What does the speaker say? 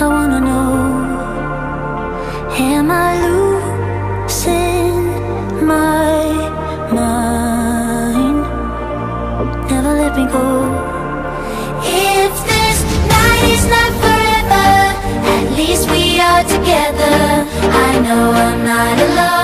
I wanna know Am I losing my mind? Never let me go. If this night is not forever At least we are together. I know I'm not alone.